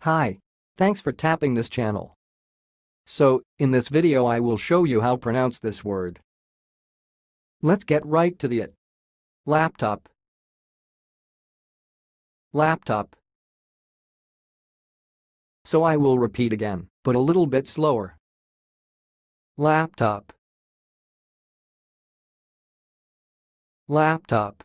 Hi. Thanks for tapping this channel. So, in this video I will show you how pronounce this word. Let's get right to the it. Laptop. Laptop. So I will repeat again, but a little bit slower. Laptop. Laptop.